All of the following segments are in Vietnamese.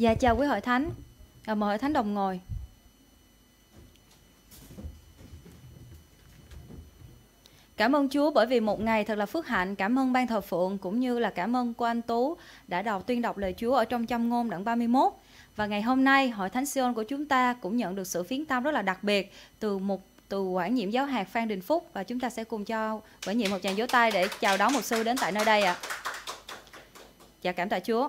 Dạ chào quý hội thánh. À, mời hội thánh đồng ngồi. Cảm ơn Chúa bởi vì một ngày thật là phước hạnh. Cảm ơn ban thờ phượng cũng như là cảm ơn cô anh Tú đã đọc tuyên đọc lời Chúa ở trong châm ngôn đoạn 31. Và ngày hôm nay hội thánh Sion của chúng ta cũng nhận được sự phiến tâm rất là đặc biệt từ một từ quản nhiệm giáo hạt Phan Đình Phúc và chúng ta sẽ cùng cho quản nhiệm một chàng vỗ tay để chào đón một sư đến tại nơi đây ạ. À. Dạ cảm tạ Chúa.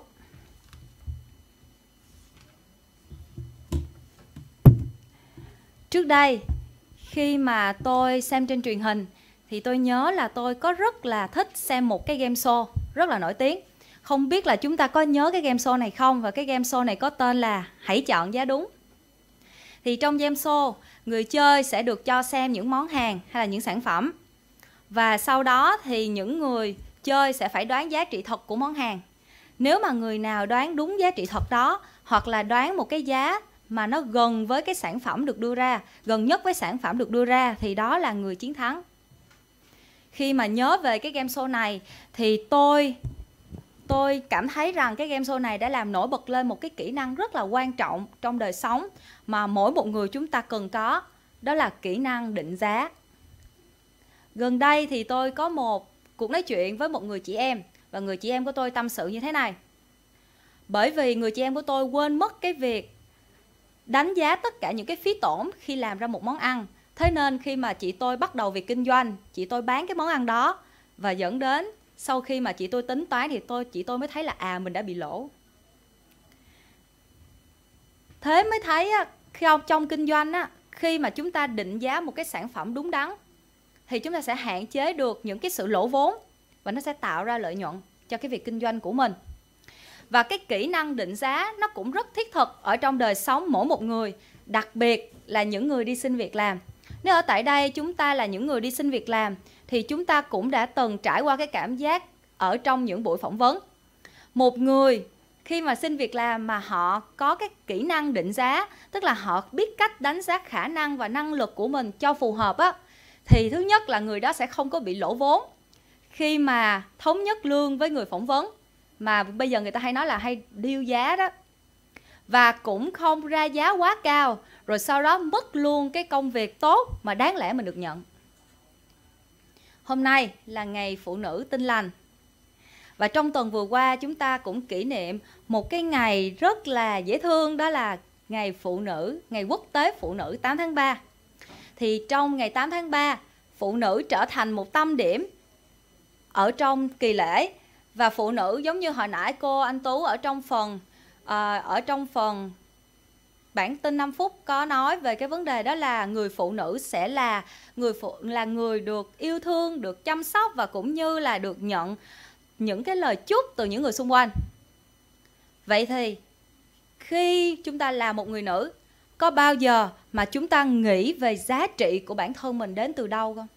Trước đây khi mà tôi xem trên truyền hình thì tôi nhớ là tôi có rất là thích xem một cái game show rất là nổi tiếng. Không biết là chúng ta có nhớ cái game show này không và cái game show này có tên là Hãy chọn giá đúng. Thì trong game show, người chơi sẽ được cho xem những món hàng hay là những sản phẩm. Và sau đó thì những người chơi sẽ phải đoán giá trị thật của món hàng. Nếu mà người nào đoán đúng giá trị thật đó hoặc là đoán một cái giá mà nó gần với cái sản phẩm được đưa ra, gần nhất với sản phẩm được đưa ra thì đó là người chiến thắng. Khi mà nhớ về cái game show này thì tôi tôi cảm thấy rằng cái game show này đã làm nổi bật lên một cái kỹ năng rất là quan trọng trong đời sống mà mỗi một người chúng ta cần có, đó là kỹ năng định giá. Gần đây thì tôi có một cuộc nói chuyện với một người chị em và người chị em của tôi tâm sự như thế này. Bởi vì người chị em của tôi quên mất cái việc đánh giá tất cả những cái phí tổn khi làm ra một món ăn. Thế nên khi mà chị tôi bắt đầu việc kinh doanh, chị tôi bán cái món ăn đó và dẫn đến sau khi mà chị tôi tính toán thì tôi chị tôi mới thấy là à mình đã bị lỗ. Thế mới thấy á, khi trong kinh doanh á, khi mà chúng ta định giá một cái sản phẩm đúng đắn thì chúng ta sẽ hạn chế được những cái sự lỗ vốn và nó sẽ tạo ra lợi nhuận cho cái việc kinh doanh của mình và cái kỹ năng định giá nó cũng rất thiết thực ở trong đời sống mỗi một người, đặc biệt là những người đi xin việc làm. Nếu ở tại đây chúng ta là những người đi xin việc làm, thì chúng ta cũng đã từng trải qua cái cảm giác ở trong những buổi phỏng vấn. Một người khi mà xin việc làm mà họ có cái kỹ năng định giá, tức là họ biết cách đánh giá khả năng và năng lực của mình cho phù hợp á, thì thứ nhất là người đó sẽ không có bị lỗ vốn. Khi mà thống nhất lương với người phỏng vấn mà bây giờ người ta hay nói là hay điêu giá đó. Và cũng không ra giá quá cao rồi sau đó mất luôn cái công việc tốt mà đáng lẽ mình được nhận. Hôm nay là ngày phụ nữ tinh lành. Và trong tuần vừa qua chúng ta cũng kỷ niệm một cái ngày rất là dễ thương đó là ngày phụ nữ, ngày quốc tế phụ nữ 8 tháng 3. Thì trong ngày 8 tháng 3, phụ nữ trở thành một tâm điểm ở trong kỳ lễ và phụ nữ giống như hồi nãy cô anh tú ở trong phần à, ở trong phần bản tin 5 phút có nói về cái vấn đề đó là người phụ nữ sẽ là người phụ là người được yêu thương, được chăm sóc và cũng như là được nhận những cái lời chúc từ những người xung quanh. Vậy thì khi chúng ta là một người nữ có bao giờ mà chúng ta nghĩ về giá trị của bản thân mình đến từ đâu không?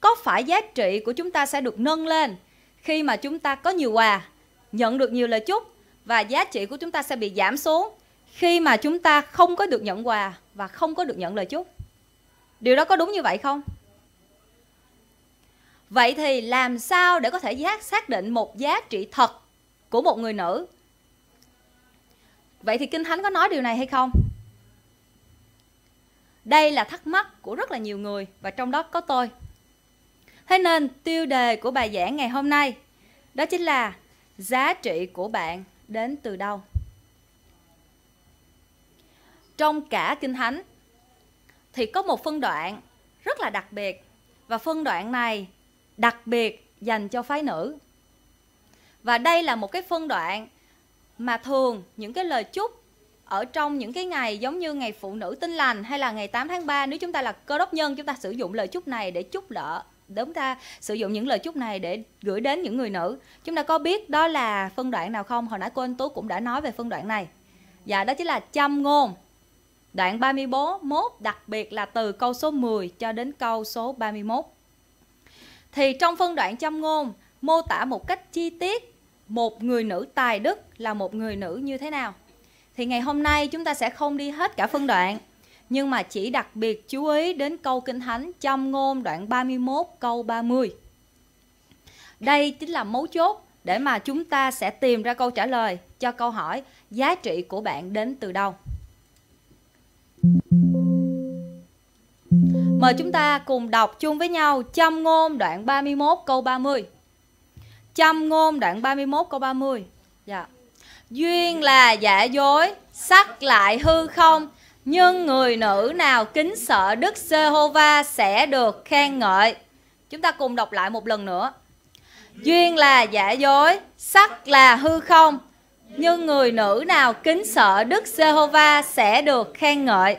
Có phải giá trị của chúng ta sẽ được nâng lên khi mà chúng ta có nhiều quà, nhận được nhiều lời chúc và giá trị của chúng ta sẽ bị giảm xuống khi mà chúng ta không có được nhận quà và không có được nhận lời chúc. Điều đó có đúng như vậy không? Vậy thì làm sao để có thể giác xác định một giá trị thật của một người nữ? Vậy thì Kinh Thánh có nói điều này hay không? Đây là thắc mắc của rất là nhiều người và trong đó có tôi. Thế nên tiêu đề của bài giảng ngày hôm nay, đó chính là giá trị của bạn đến từ đâu? Trong cả Kinh Thánh thì có một phân đoạn rất là đặc biệt và phân đoạn này đặc biệt dành cho phái nữ. Và đây là một cái phân đoạn mà thường những cái lời chúc ở trong những cái ngày giống như ngày phụ nữ tinh lành hay là ngày 8 tháng 3 nếu chúng ta là cơ đốc nhân, chúng ta sử dụng lời chúc này để chúc lỡ chúng ta sử dụng những lời chúc này để gửi đến những người nữ. Chúng ta có biết đó là phân đoạn nào không? Hồi nãy cô anh tú cũng đã nói về phân đoạn này. Dạ đó chính là châm ngôn. Đoạn 34 đặc biệt là từ câu số 10 cho đến câu số 31 thì trong phân đoạn châm ngôn, mô tả một cách chi tiết một người nữ tài đức là một người nữ như thế nào? Thì ngày hôm nay chúng ta sẽ không đi hết cả phân đoạn nhưng mà chỉ đặc biệt chú ý đến câu Kinh Thánh trong ngôn đoạn 31 câu 30. Đây chính là mấu chốt để mà chúng ta sẽ tìm ra câu trả lời cho câu hỏi giá trị của bạn đến từ đâu. Mời chúng ta cùng đọc chung với nhau Châm ngôn đoạn 31 câu 30. Châm ngôn đoạn 31 câu 30. Dạ. Duyên là giả dối, sắc lại hư không, nhưng người nữ nào kính sợ Đức Giê-hô-va sẽ được khen ngợi. Chúng ta cùng đọc lại một lần nữa. Duyên là giả dối, sắc là hư không, nhưng người nữ nào kính sợ Đức Giê-hô-va sẽ được khen ngợi.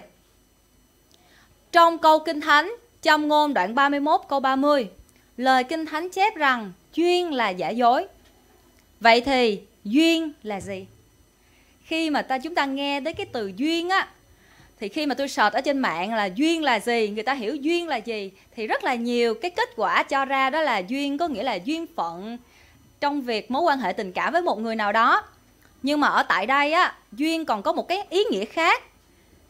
Trong câu Kinh Thánh, trong ngôn đoạn 31 câu 30, lời Kinh Thánh chép rằng duyên là giả dối. Vậy thì duyên là gì? Khi mà ta chúng ta nghe tới cái từ duyên á thì khi mà tôi search ở trên mạng là duyên là gì, người ta hiểu duyên là gì thì rất là nhiều cái kết quả cho ra đó là duyên có nghĩa là duyên phận trong việc mối quan hệ tình cảm với một người nào đó. Nhưng mà ở tại đây á, duyên còn có một cái ý nghĩa khác.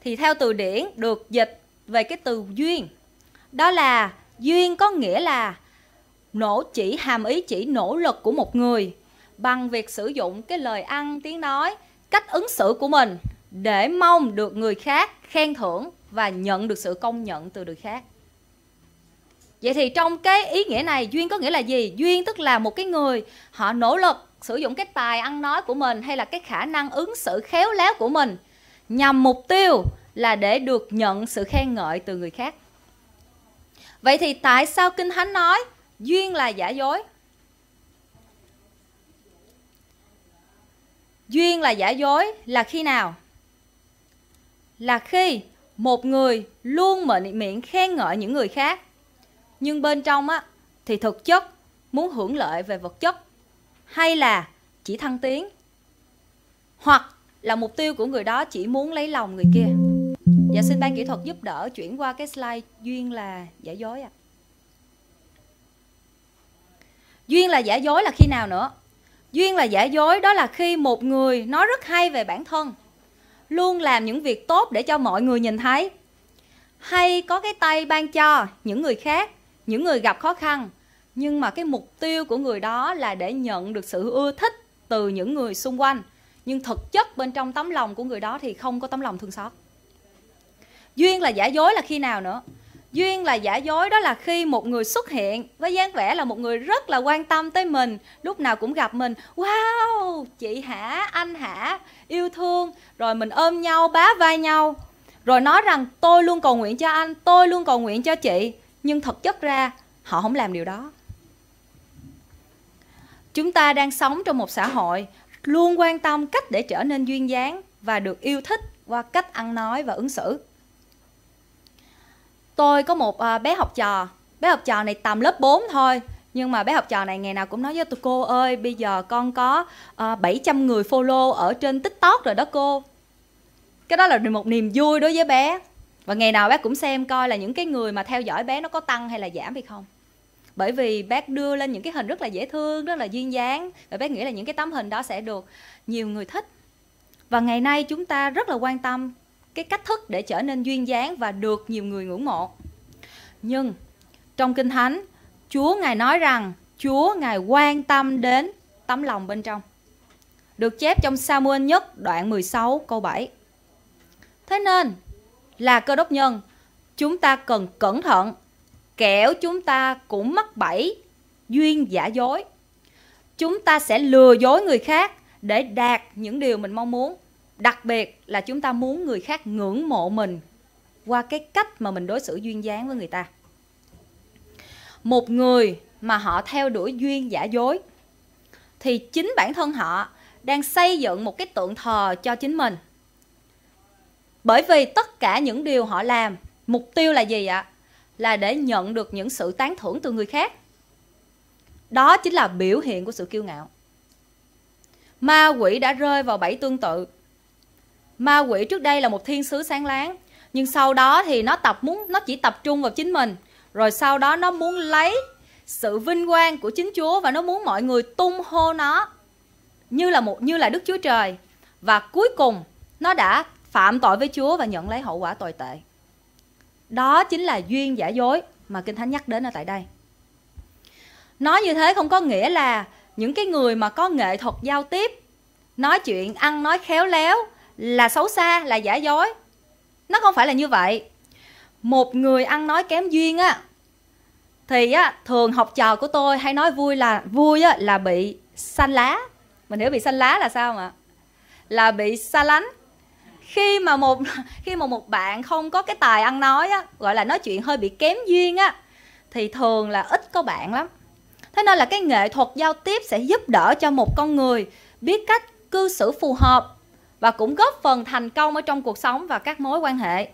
Thì theo từ điển được dịch về cái từ duyên đó là duyên có nghĩa là nỗ chỉ hàm ý chỉ nỗ lực của một người bằng việc sử dụng cái lời ăn tiếng nói cách ứng xử của mình để mong được người khác khen thưởng và nhận được sự công nhận từ người khác vậy thì trong cái ý nghĩa này, duyên có nghĩa là gì duyên tức là một cái người, họ nỗ lực sử dụng cái tài ăn nói của mình hay là cái khả năng ứng xử khéo léo của mình nhằm mục tiêu là để được nhận sự khen ngợi từ người khác. Vậy thì tại sao Kinh Thánh nói duyên là giả dối? Duyên là giả dối là khi nào? Là khi một người luôn mở miệng khen ngợi những người khác nhưng bên trong á thì thực chất muốn hưởng lợi về vật chất hay là chỉ thăng tiến hoặc là mục tiêu của người đó chỉ muốn lấy lòng người kia Dạ xin ban kỹ thuật giúp đỡ chuyển qua cái slide duyên là giả dối ạ. À. Duyên là giả dối là khi nào nữa? Duyên là giả dối đó là khi một người nói rất hay về bản thân, luôn làm những việc tốt để cho mọi người nhìn thấy, hay có cái tay ban cho những người khác, những người gặp khó khăn, nhưng mà cái mục tiêu của người đó là để nhận được sự ưa thích từ những người xung quanh, nhưng thực chất bên trong tấm lòng của người đó thì không có tấm lòng thương xót. Duyên là giả dối là khi nào nữa? Duyên là giả dối đó là khi một người xuất hiện với dáng vẻ là một người rất là quan tâm tới mình, lúc nào cũng gặp mình, wow, chị hả, anh hả, yêu thương, rồi mình ôm nhau, bá vai nhau, rồi nói rằng tôi luôn cầu nguyện cho anh, tôi luôn cầu nguyện cho chị, nhưng thực chất ra họ không làm điều đó. Chúng ta đang sống trong một xã hội luôn quan tâm cách để trở nên duyên dáng và được yêu thích qua cách ăn nói và ứng xử tôi có một uh, bé học trò. Bé học trò này tầm lớp 4 thôi. Nhưng mà bé học trò này ngày nào cũng nói với tôi cô ơi bây giờ con có à, uh, 700 người follow ở trên tiktok rồi đó cô. Cái đó là một niềm vui đối với bé. Và ngày nào bé cũng xem coi là những cái người mà theo dõi bé nó có tăng hay là giảm hay không. Bởi vì bác đưa lên những cái hình rất là dễ thương rất là duyên dáng. Và bác nghĩ là những cái tấm hình đó sẽ được nhiều người thích. Và ngày nay chúng ta rất là quan tâm cái cách thức để trở nên duyên dáng và được nhiều người ngưỡng mộ. Nhưng trong Kinh Thánh, Chúa Ngài nói rằng Chúa Ngài quan tâm đến tấm lòng bên trong. Được chép trong Samuel nhất đoạn 16 câu 7. Thế nên là cơ đốc nhân, chúng ta cần cẩn thận, kẻo chúng ta cũng mắc bẫy duyên giả dối. Chúng ta sẽ lừa dối người khác để đạt những điều mình mong muốn đặc biệt là chúng ta muốn người khác ngưỡng mộ mình qua cái cách mà mình đối xử duyên dáng với người ta. Một người mà họ theo đuổi duyên giả dối, thì chính bản thân họ đang xây dựng một cái tượng thờ cho chính mình. Bởi vì tất cả những điều họ làm, mục tiêu là gì ạ? Là để nhận được những sự tán thưởng từ người khác. Đó chính là biểu hiện của sự kiêu ngạo. Ma quỷ đã rơi vào bẫy tương tự ma quỷ trước đây là một thiên sứ sáng láng, nhưng sau đó thì nó tập muốn, nó chỉ tập trung vào chính mình rồi sau đó nó muốn lấy sự vinh quang của chính Chúa và nó muốn mọi người tung hô nó như là một, như là Đức Chúa Trời và cuối cùng, nó đã phạm tội với Chúa và nhận lấy hậu quả tồi tệ. Đó chính là duyên giả dối mà Kinh Thánh nhắc đến ở tại đây. Nói như thế không có nghĩa là những cái người mà có nghệ thuật giao tiếp, nói chuyện ăn, nói khéo léo là xấu xa, là giả dối. Nó không phải là như vậy. Một người ăn nói kém duyên á, thì á, thường học trò của tôi hay nói vui là, vui á, là bị xanh lá. Mình hiểu bị xanh lá là sao mà là bị xa lánh. Khi mà một, khi mà một bạn không có cái tài ăn nói á, gọi là nói chuyện hơi bị kém duyên á, thì thường là ít có bạn lắm. Thế nên là cái nghệ thuật giao tiếp sẽ giúp đỡ cho một con người biết cách cư xử phù hợp và cũng góp phần thành công ở trong cuộc sống và các mối quan hệ.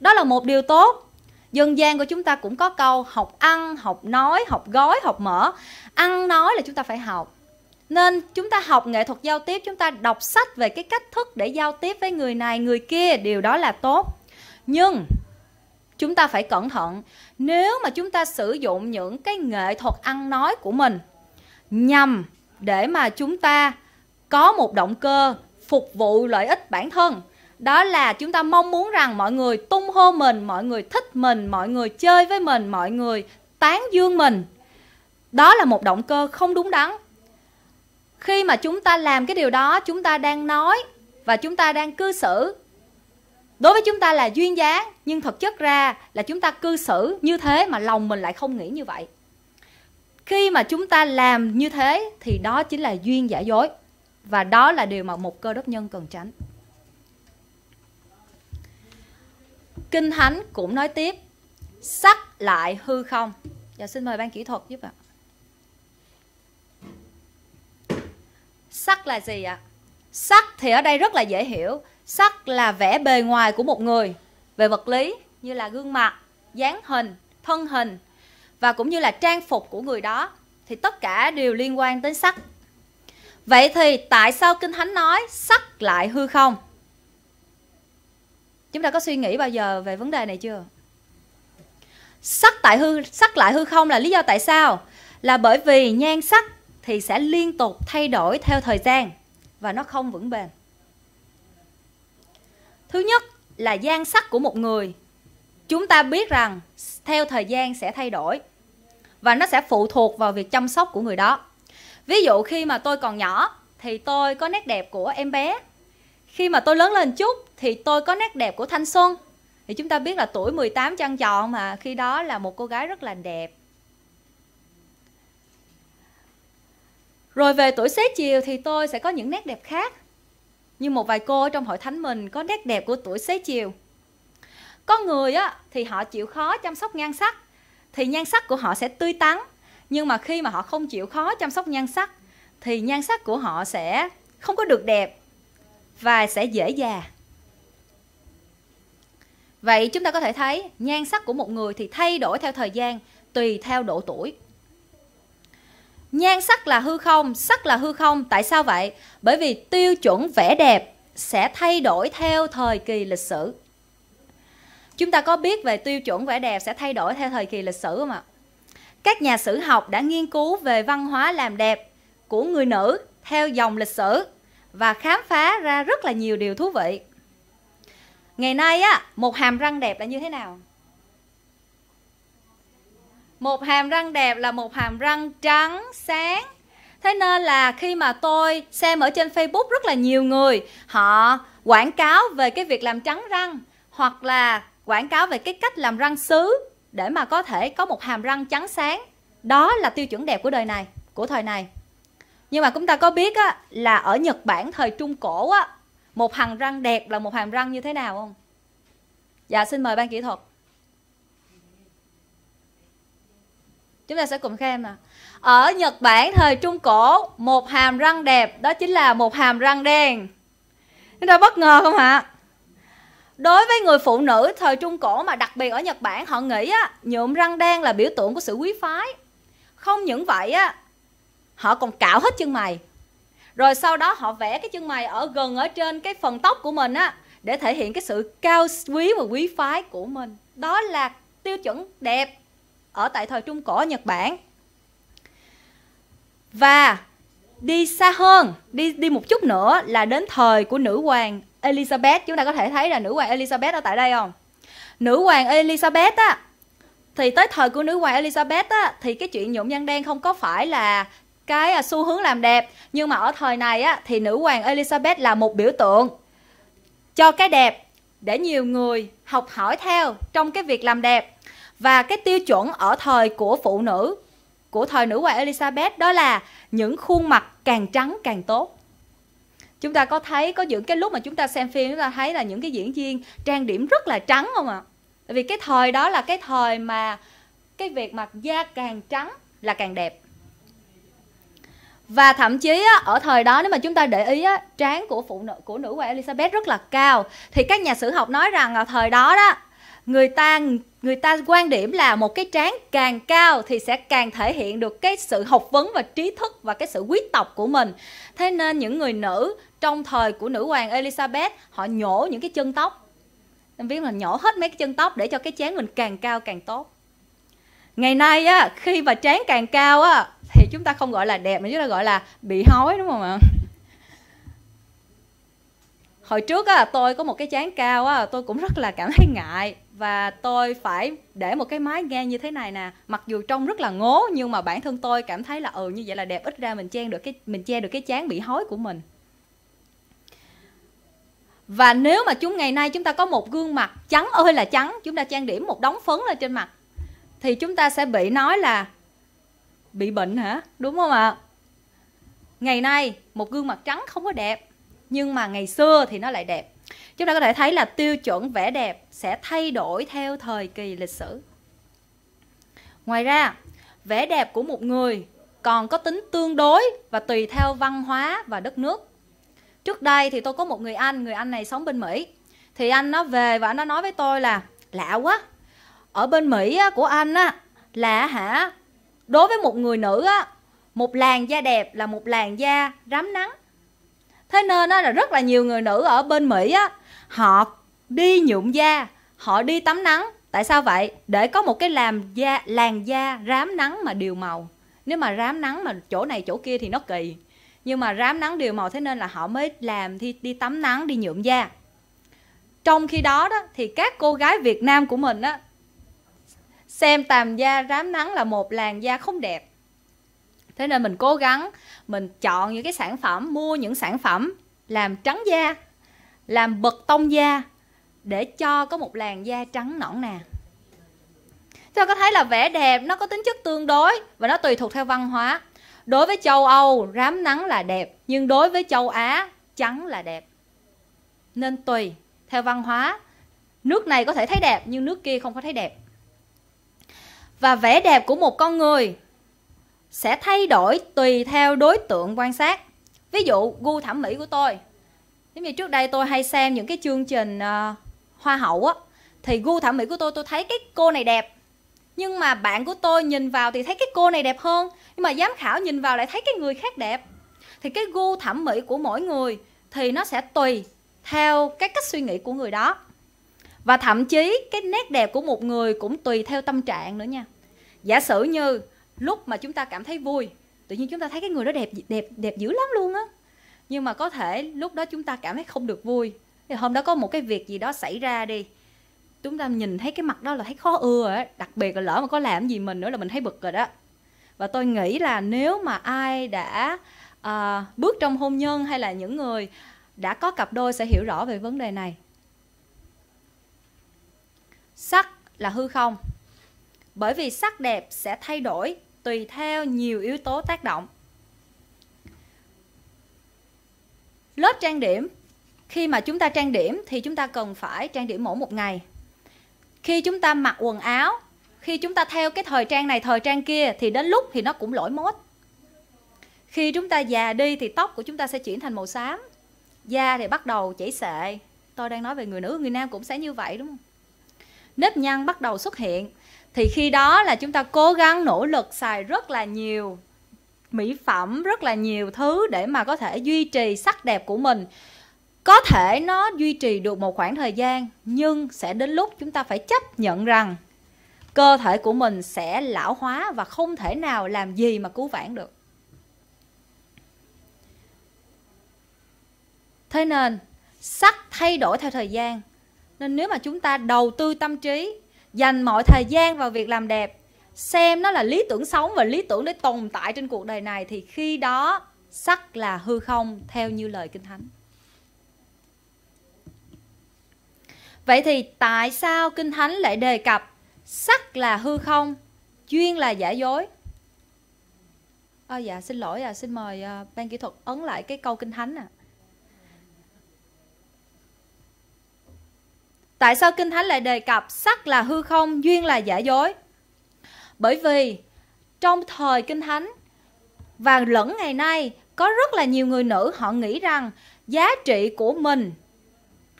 Đó là một điều tốt. Dân gian của chúng ta cũng có câu học ăn, học nói, học gói, học mở. Ăn, nói là chúng ta phải học. Nên chúng ta học nghệ thuật giao tiếp, chúng ta đọc sách về cái cách thức để giao tiếp với người này, người kia, điều đó là tốt. Nhưng chúng ta phải cẩn thận. Nếu mà chúng ta sử dụng những cái nghệ thuật ăn nói của mình nhằm để mà chúng ta có một động cơ phục vụ lợi ích bản thân. Đó là chúng ta mong muốn rằng mọi người tung hô mình, mọi người thích mình, mọi người chơi với mình, mọi người tán dương mình. Đó là một động cơ không đúng đắn. Khi mà chúng ta làm cái điều đó, chúng ta đang nói và chúng ta đang cư xử. Đối với chúng ta là duyên dáng, nhưng thực chất ra là chúng ta cư xử như thế mà lòng mình lại không nghĩ như vậy. Khi mà chúng ta làm như thế thì đó chính là duyên giả dối và đó là điều mà một cơ đốc nhân cần tránh. Kinh thánh cũng nói tiếp, sắc lại hư không. Dạ xin mời ban kỹ thuật giúp ạ. Sắc là gì ạ? Sắc thì ở đây rất là dễ hiểu. Sắc là vẻ bề ngoài của một người, về vật lý như là gương mặt, dáng hình, thân hình, và cũng như là trang phục của người đó, thì tất cả đều liên quan đến sắc vậy thì tại sao kinh thánh nói sắc lại hư không? Chúng ta có suy nghĩ bao giờ về vấn đề này chưa? Sắc tại hư, sắc lại hư không là lý do tại sao? Là bởi vì nhan sắc thì sẽ liên tục thay đổi theo thời gian và nó không vững bền. Thứ nhất là gian sắc của một người. Chúng ta biết rằng theo thời gian sẽ thay đổi và nó sẽ phụ thuộc vào việc chăm sóc của người đó ví dụ khi mà tôi còn nhỏ thì tôi có nét đẹp của em bé. Khi mà tôi lớn lên chút thì tôi có nét đẹp của thanh xuân. Thì chúng ta biết là tuổi 18 trăng tròn mà, khi đó là một cô gái rất là đẹp. Rồi về tuổi xế chiều thì tôi sẽ có những nét đẹp khác. Như một vài cô trong hội thánh mình có nét đẹp của tuổi xế chiều. Có người á thì họ chịu khó chăm sóc nhan sắc, thì nhan sắc của họ sẽ tươi tắn nhưng mà khi mà họ không chịu khó chăm sóc nhan sắc, thì nhan sắc của họ sẽ không có được đẹp và sẽ dễ già. Vậy chúng ta có thể thấy nhan sắc của một người thì thay đổi theo thời gian, tùy theo độ tuổi. Nhan sắc là hư không, sắc là hư không, tại sao vậy? Bởi vì tiêu chuẩn vẻ đẹp sẽ thay đổi theo thời kỳ lịch sử. Chúng ta có biết về tiêu chuẩn vẻ đẹp sẽ thay đổi theo thời kỳ lịch sử không ạ? Các nhà sử học đã nghiên cứu về văn hóa làm đẹp của người nữ theo dòng lịch sử và khám phá ra rất là nhiều điều thú vị. Ngày nay á, một hàm răng đẹp là như thế nào? Một hàm răng đẹp là một hàm răng trắng sáng. Thế nên là khi mà tôi xem ở trên facebook rất là nhiều người, họ quảng cáo về cái việc làm trắng răng hoặc là quảng cáo về cái cách làm răng sứ để mà có thể có một hàm răng trắng sáng đó là tiêu chuẩn đẹp của đời này của thời này nhưng mà chúng ta có biết á, là ở Nhật Bản thời Trung Cổ á, một hàm răng đẹp là một hàm răng như thế nào không? Dạ xin mời ban kỹ thuật. Chúng ta sẽ cùng xem nè. Ở Nhật Bản thời Trung Cổ, một hàm răng đẹp đó chính là một hàm răng đen. Chúng ta bất ngờ không ạ? Đối với người phụ nữ thời Trung Cổ mà đặc biệt ở Nhật Bản họ nghĩ á, nhuộm răng đen là biểu tượng của sự quý phái. Không những vậy á, họ còn cạo hết chân mày. Rồi sau đó họ vẽ cái chân mày ở gần ở trên cái phần tóc của mình á để thể hiện cái sự cao quý và quý phái của mình. Đó là tiêu chuẩn đẹp ở tại thời Trung Cổ Nhật Bản. Và đi xa hơn, đi đi một chút nữa là đến thời của nữ hoàng Elizabeth. Chúng ta có thể thấy là nữ hoàng Elizabeth ở tại đây không? Nữ hoàng Elizabeth á, thì tới thời của nữ hoàng Elizabeth á, thì cái chuyện nhuộm nhan đen không có phải là cái à, xu hướng làm đẹp nhưng mà ở thời này á, thì nữ hoàng Elizabeth là một biểu tượng cho cái đẹp để nhiều người học hỏi theo trong cái việc làm đẹp và cái tiêu chuẩn ở thời của phụ nữ, của thời nữ hoàng Elizabeth đó là những khuôn mặt càng trắng càng tốt chúng ta có thấy có những cái lúc mà chúng ta xem phim chúng ta thấy là những cái diễn viên trang điểm rất là trắng không ạ? À? tại vì cái thời đó là cái thời mà cái việc mặt da càng trắng là càng đẹp. Và thậm chí á, ở thời đó nếu mà chúng ta để ý á, trán của phụ nữ của nữ hoàng Elizabeth rất là cao. Thì các nhà sử học nói rằng là thời đó đó người ta người ta quan điểm là một cái trán càng cao thì sẽ càng thể hiện được cái sự học vấn và trí thức và cái sự quý tộc của mình. Thế nên những người nữ trong thời của nữ hoàng Elizabeth, họ nhổ những cái chân tóc. Em biết là nhổ hết mấy cái chân tóc để cho cái trán mình càng cao càng tốt. Ngày nay á, khi mà trán càng cao á, thì chúng ta không gọi là đẹp mà chúng ta gọi là bị hói, đúng không ạ? Hồi trước á, tôi có một cái trán cao á, tôi cũng rất là cảm thấy ngại. Và tôi phải để một cái mái ngang như thế này nè. Mặc dù trông rất là ngố, nhưng mà bản thân tôi cảm thấy là ừ như vậy là đẹp. Ít ra mình che được cái, mình che được cái chán bị hói của mình và nếu mà chúng ngày nay chúng ta có một gương mặt trắng ơi là trắng, chúng ta trang điểm một đống phấn lên trên mặt, thì chúng ta sẽ bị nói là bị bệnh hả? Đúng không ạ? Ngày nay một gương mặt trắng không có đẹp, nhưng mà ngày xưa thì nó lại đẹp. Chúng ta có thể thấy là tiêu chuẩn vẻ đẹp sẽ thay đổi theo thời kỳ lịch sử. Ngoài ra, vẻ đẹp của một người còn có tính tương đối và tùy theo văn hóa và đất nước trước đây thì tôi có một người anh người anh này sống bên mỹ. Thì anh nó về và anh nó nói với tôi là lạ quá ở bên mỹ á, của anh á là hả đối với một người nữ á một làn da đẹp là một làn da rám nắng. Thế nên á, là rất là nhiều người nữ ở bên mỹ á họ đi nhuộm da họ đi tắm nắng. Tại sao vậy? Để có một cái làm da làn da rám nắng mà đều màu. Nếu mà rám nắng mà chỗ này chỗ kia thì nó kỳ nhưng mà rám nắng đều màu, thế nên là họ mới làm thì đi tắm nắng, đi nhuộm da. Trong khi đó đó, thì các cô gái Việt Nam của mình á, xem tàm da rám nắng là một làn da không đẹp. Thế nên mình cố gắng, mình chọn những cái sản phẩm, mua những sản phẩm làm trắng da, làm bật tông da để cho có một làn da trắng nõn nà Chúng ta có thấy là vẻ đẹp, nó có tính chất tương đối và nó tùy thuộc theo văn hóa. Đối với châu Âu, rám nắng là đẹp, nhưng đối với châu Á, trắng là đẹp. Nên tùy theo văn hóa. Nước này có thể thấy đẹp nhưng nước kia không có thấy đẹp. Và vẻ đẹp của một con người sẽ thay đổi tùy theo đối tượng quan sát. Ví dụ, gu thẩm mỹ của tôi. Giống như trước đây tôi hay xem những cái chương trình uh, hoa hậu á thì gu thẩm mỹ của tôi tôi thấy cái cô này đẹp nhưng mà bạn của tôi nhìn vào thì thấy cái cô này đẹp hơn. Nhưng mà giám khảo nhìn vào lại thấy cái người khác đẹp. Thì cái gu thẩm mỹ của mỗi người thì nó sẽ tùy theo cái cách suy nghĩ của người đó. Và thậm chí cái nét đẹp của một người cũng tùy theo tâm trạng nữa nha. Giả sử như lúc mà chúng ta cảm thấy vui, tự nhiên chúng ta thấy cái người đó đẹp đẹp đẹp dữ lắm luôn á. Nhưng mà có thể lúc đó chúng ta cảm thấy không được vui. Thì hôm đó có một cái việc gì đó xảy ra đi chúng ta nhìn thấy cái mặt đó là thấy khó ưa ấy. á đặc biệt là lỡ mà có làm gì mình nữa là mình thấy bực rồi đó. Và tôi nghĩ là nếu mà ai đã à, bước trong hôn nhân hay là những người đã có cặp đôi sẽ hiểu rõ về vấn đề này. Sắc là hư không. Bởi vì sắc đẹp sẽ thay đổi tùy theo nhiều yếu tố tác động. Lớp trang điểm. Khi mà chúng ta trang điểm thì chúng ta cần phải trang điểm mỗi một ngày khi chúng ta mặc quần áo, khi chúng ta theo cái thời trang này, thời trang kia, thì đến lúc thì nó cũng lỗi mốt. Khi chúng ta già đi thì tóc của chúng ta sẽ chuyển thành màu xám. Da thì bắt đầu chảy xệ. Tôi đang nói về người nữ, người nam cũng sẽ như vậy, đúng không? Nếp nhăn bắt đầu xuất hiện. Thì khi đó là chúng ta cố gắng nỗ lực xài rất là nhiều mỹ phẩm, rất là nhiều thứ để mà có thể duy trì sắc đẹp của mình có thể nó duy trì được một khoảng thời gian, nhưng sẽ đến lúc chúng ta phải chấp nhận rằng cơ thể của mình sẽ lão hóa và không thể nào làm gì mà cứu vãn được. Thế nên, sắc thay đổi theo thời gian. Nên nếu mà chúng ta đầu tư tâm trí, dành mọi thời gian vào việc làm đẹp, xem nó là lý tưởng sống và lý tưởng để tồn tại trên cuộc đời này, thì khi đó sắc là hư không theo như lời kinh thánh. Vậy thì tại sao kinh thánh lại đề cập sắc là hư không duyên là giả dối? À, dạ xin lỗi à xin mời uh, ban kỹ thuật ấn lại cái câu kinh thánh à tại sao kinh thánh lại đề cập sắc là hư không duyên là giả dối? Bởi vì trong thời kinh thánh và lẫn ngày nay có rất là nhiều người nữ họ nghĩ rằng giá trị của mình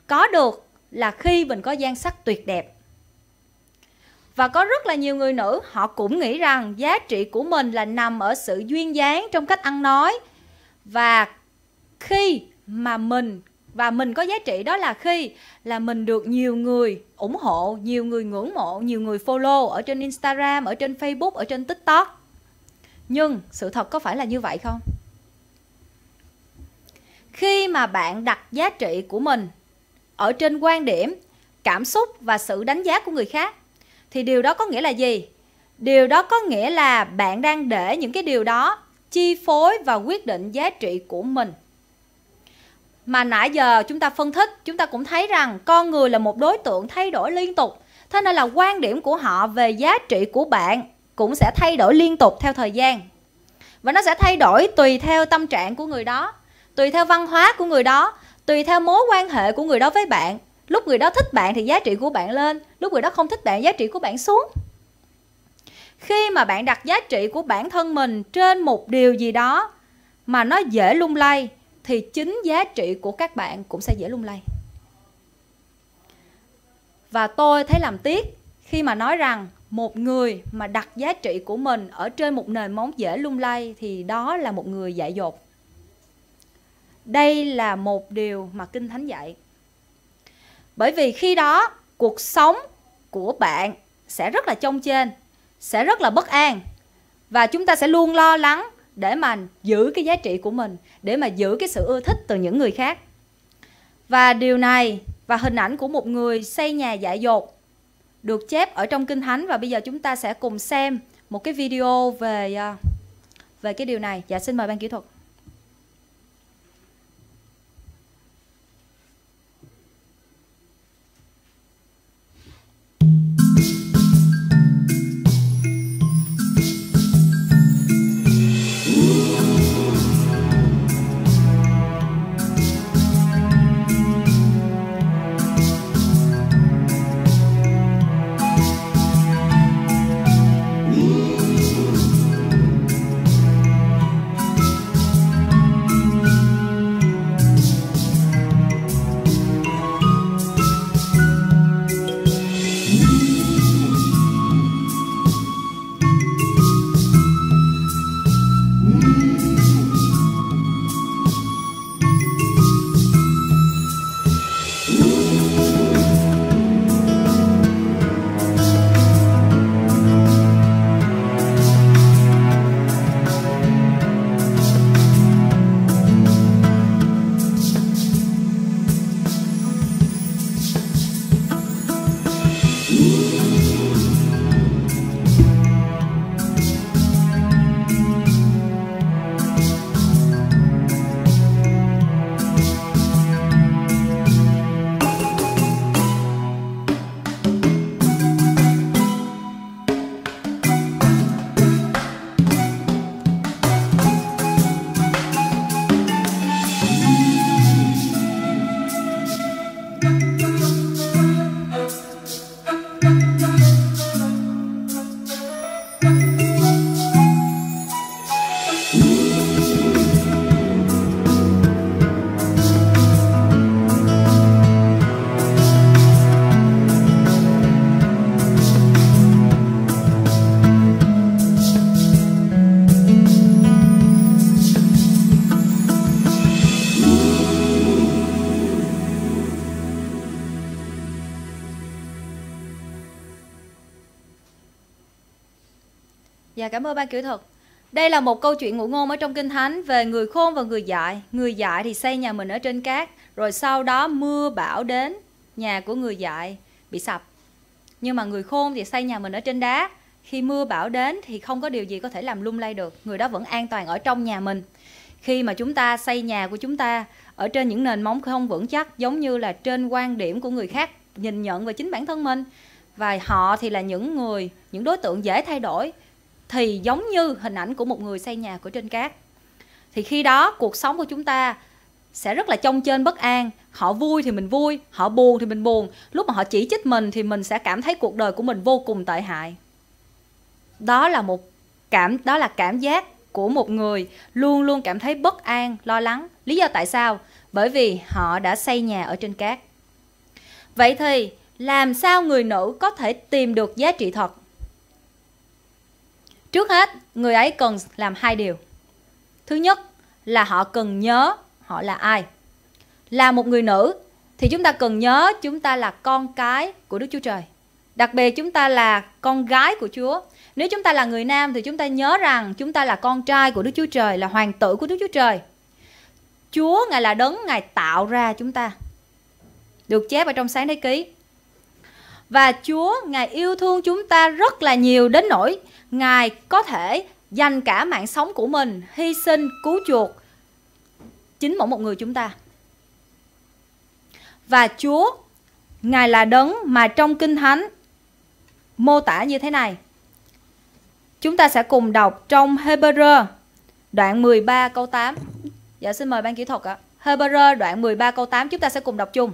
có được là khi mình có gian sắc tuyệt đẹp và có rất là nhiều người nữ họ cũng nghĩ rằng giá trị của mình là nằm ở sự duyên dáng trong cách ăn nói và khi mà mình và mình có giá trị đó là khi là mình được nhiều người ủng hộ, nhiều người ngưỡng mộ, nhiều người follow ở trên Instagram, ở trên Facebook, ở trên TikTok. Nhưng sự thật có phải là như vậy không? Khi mà bạn đặt giá trị của mình ở trên quan điểm, cảm xúc và sự đánh giá của người khác thì điều đó có nghĩa là gì? Điều đó có nghĩa là bạn đang để những cái điều đó chi phối và quyết định giá trị của mình mà nãy giờ chúng ta phân tích chúng ta cũng thấy rằng con người là một đối tượng thay đổi liên tục thế nên là quan điểm của họ về giá trị của bạn cũng sẽ thay đổi liên tục theo thời gian và nó sẽ thay đổi tùy theo tâm trạng của người đó tùy theo văn hóa của người đó tùy theo mối quan hệ của người đó với bạn lúc người đó thích bạn thì giá trị của bạn lên lúc người đó không thích bạn, giá trị của bạn xuống khi mà bạn đặt giá trị của bản thân mình trên một điều gì đó mà nó dễ lung lay, thì chính giá trị của các bạn cũng sẽ dễ lung lay. Và tôi thấy làm tiếc khi mà nói rằng một người mà đặt giá trị của mình ở trên một nền móng dễ lung lay thì đó là một người dại dột. Đây là một điều mà Kinh Thánh dạy. Bởi vì khi đó cuộc sống của bạn sẽ rất là trông trên, sẽ rất là bất an và chúng ta sẽ luôn lo lắng để mà giữ cái giá trị của mình để mà giữ cái sự ưa thích từ những người khác. Và điều này và hình ảnh của một người xây nhà dại dột được chép ở trong kinh thánh và bây giờ chúng ta sẽ cùng xem một cái video về à, về cái điều này. Dạ xin mời ban kỹ thuật. Ơn ban kỹ thuật. Đây là một câu chuyện ngụ ngôn ở trong Kinh Thánh về người khôn và người dại. Người dại thì xây nhà mình ở trên cát, rồi sau đó mưa bão đến, nhà của người dại bị sập. Nhưng mà người khôn thì xây nhà mình ở trên đá. khi mưa bão đến thì không có điều gì có thể làm lung lay được người đó vẫn an toàn ở trong nhà mình khi mà chúng ta xây nhà của chúng ta ở trên những nền móng không vững chắc giống như là trên quan điểm của người khác nhìn nhận về chính bản thân mình và họ thì là những người những đối tượng dễ thay đổi thì giống như hình ảnh của một người xây nhà của trên cát. Thì khi đó, cuộc sống của chúng ta sẽ rất là trông trên bất an. Họ vui thì mình vui, họ buồn thì mình buồn. Lúc mà họ chỉ trích mình thì mình sẽ cảm thấy cuộc đời của mình vô cùng tệ hại. Đó là một cảm, đó là cảm giác của một người luôn luôn cảm thấy bất an, lo lắng. Lý do tại sao? Bởi vì họ đã xây nhà ở trên cát. Vậy thì làm sao người nữ có thể tìm được giá trị thật? Trước hết, người ấy cần làm hai điều. Thứ nhất là họ cần nhớ họ là ai. Là một người nữ thì chúng ta cần nhớ chúng ta là con cái của đức chúa trời. Đặc biệt chúng ta là con gái của chúa. Nếu chúng ta là người nam thì chúng ta nhớ rằng chúng ta là con trai của đức chúa trời, là hoàng tử của đức chúa trời. Chúa, ngài là đấng ngài tạo ra chúng ta. Được chép ở trong sáng thế ký. Và Chúa, Ngài yêu thương chúng ta rất là nhiều đến nỗi Ngài có thể dành cả mạng sống của mình, hy sinh, cứu chuộc chính mỗi một người chúng ta. Và Chúa, Ngài là đấng mà trong Kinh Thánh mô tả như thế này. Chúng ta sẽ cùng đọc trong Hebrew đoạn 13 câu 8. Dạ xin mời ban kỹ thuật ạ. Hebrew đoạn 13 câu 8 chúng ta sẽ cùng đọc chung.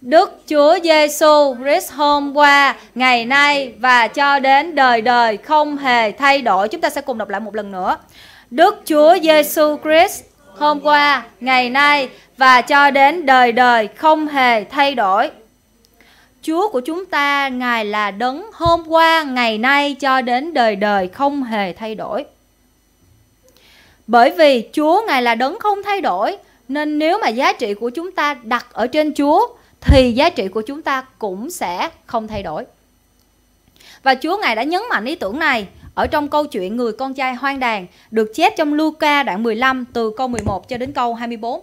Đức Chúa Giêsu Christ hôm qua, ngày nay và cho đến đời đời không hề thay đổi. Chúng ta sẽ cùng đọc lại một lần nữa. Đức Chúa Giêsu Christ hôm qua, ngày nay và cho đến đời đời không hề thay đổi. Chúa của chúng ta, Ngài là đấng hôm qua, ngày nay cho đến đời đời không hề thay đổi. Bởi vì Chúa Ngài là đấng không thay đổi, nên nếu mà giá trị của chúng ta đặt ở trên Chúa thì giá trị của chúng ta cũng sẽ không thay đổi. Và Chúa Ngài đã nhấn mạnh ý tưởng này ở trong câu chuyện người con trai hoang đàn được chép trong Luca đoạn 15 từ câu 11 cho đến câu 24.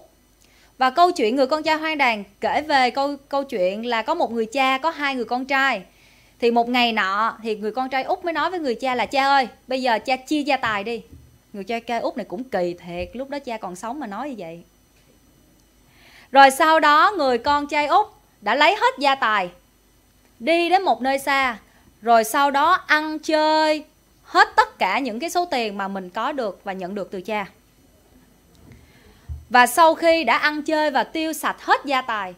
Và câu chuyện người con trai hoang đàn kể về câu câu chuyện là có một người cha có hai người con trai. Thì một ngày nọ thì người con trai út mới nói với người cha là cha ơi, bây giờ cha chia gia tài đi. Người cha trai út này cũng kỳ thiệt, lúc đó cha còn sống mà nói như vậy. Rồi sau đó người con trai út đã lấy hết gia tài đi đến một nơi xa rồi sau đó ăn chơi hết tất cả những cái số tiền mà mình có được và nhận được từ cha. Và sau khi đã ăn chơi và tiêu sạch hết gia tài